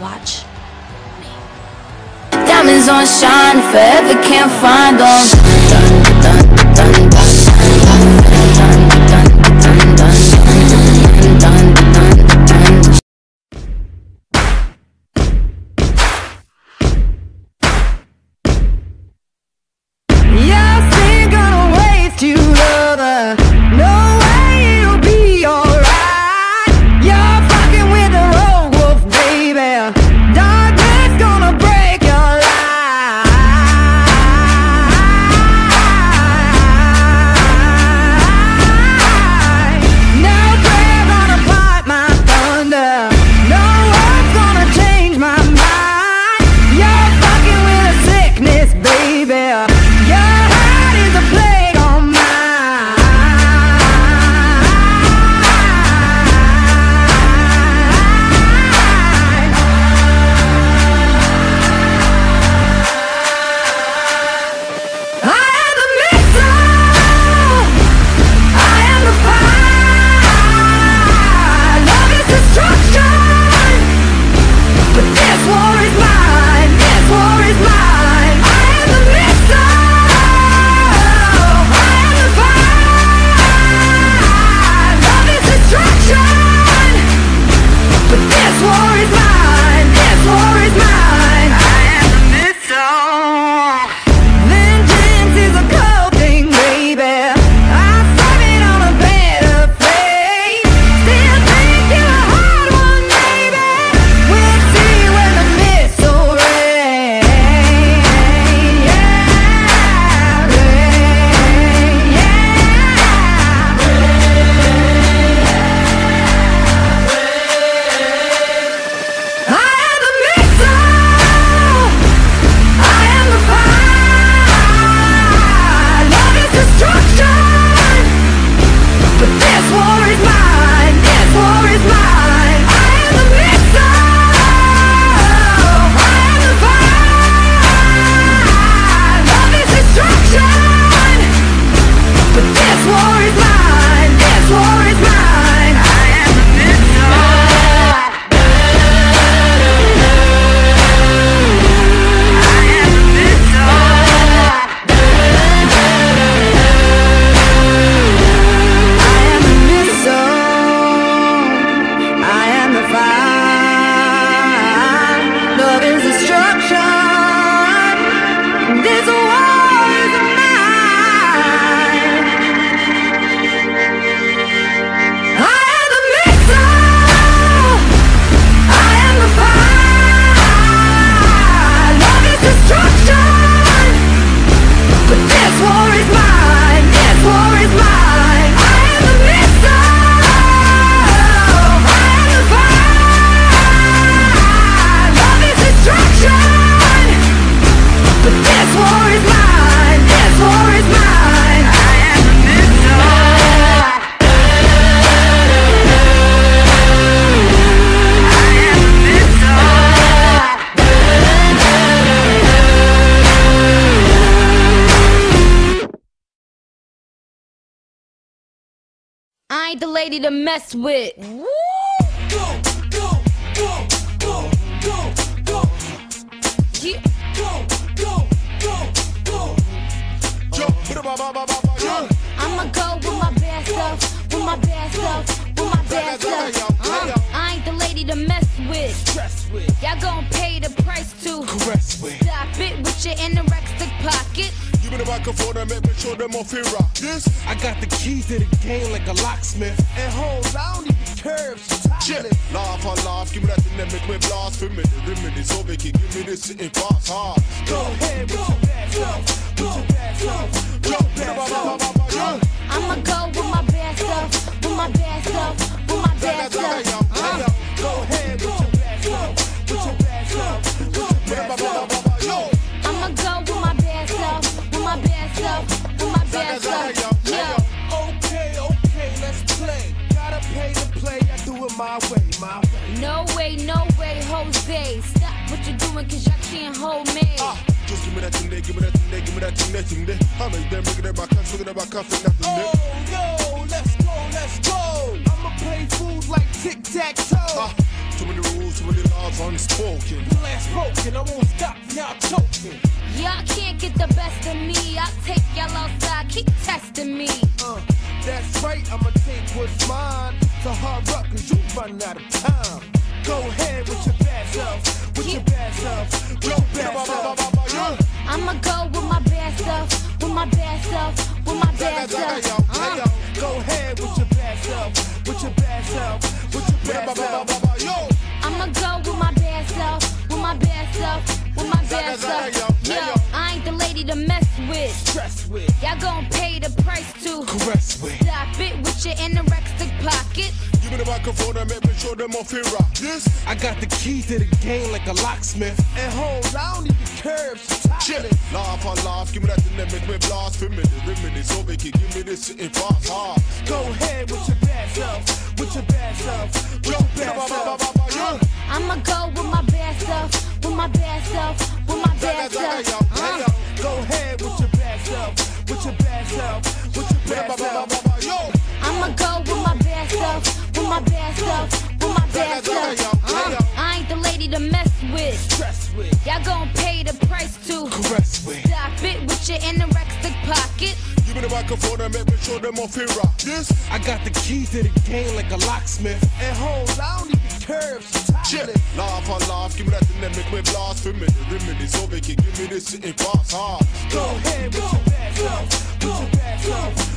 Watch me. Diamonds on shine, forever can't find them. I ain't the lady to mess with. Woo! Yeah. I'ma go with my best self, with my best self, with my best self. Uh, I ain't the lady to mess with. Y'all gon' pay the price to stop it with your anorexic pocket. Give me the microphone and make me show them off here. This, I got the keys to the game like a locksmith. And hoes, I don't even curve, so Shit. topless. Laugh and laugh, give me that thing that make me blast for me. The remedy so they can give me this sitting fast hard. Go ahead with your bad self, with your bad self, with your bad self. Yo, I'ma go with my best self, with my best self, with my best self. Uh, Go ahead with way, my way. No way, no way, Jose. Stop what you're doing, cause y'all can't hold me. ah. Just give me that thing there, give me that thing there, give me that thing there, thing there. I make them bring it back, I'm swinging it back, I'm nothing there. Oh, yo, let's go, let's go. I'ma play food like tic tac toe. Ah, too many rules, too many laws unspoken. The last broken, I won't stop, y'all choking. Y'all can't get the best of me. I'll take y'all outside, keep testing me. Uh, that's right, I'ma take what's mine. So hard up, cause you run out of time. Go ahead with your bad self, with your bad self, with your bad self. I'ma go with my bad stuff, with my bad stuff, with my bad stuff. Uh, go ahead with your bad self, with your bad self, with your bad self. I'ma go with my bad self, with my bad stuff, with my bad stuff. Yo, I ain't the lady to mess with. Stress with, Y'all gon' pay the price to caress with. stop it with your anorexic pocket. give me the microphone and make me show them off here uh, rock. This I got the key to the game like a locksmith. And hold, I don't need the curves, so shit. tight. Laugh and laugh, give me that thing that make me blast for me. The remedy, so make it give me this shit in fast hard. Go ahead with your bad self, with your bad self, with your bad self. I'ma go with my bad stuff, with my bad stuff, with my bad stuff. Self, with your bad self. I'ma go with my bad stuff, with my bad stuff, with my bad stuff. Uh, I ain't the lady to mess with. Stress with, Y'all gon' pay the price to caress with. stop it with your anorexic pocket. give me the microphone and make me show them off here rock. This I got the key to the game like a locksmith. And hold, I don't need the curves, so shit. Laugh and laugh, give me that thing that make me blast for me. The remedy, so make it give me this shit in fast hard. Go ahead with your bad self,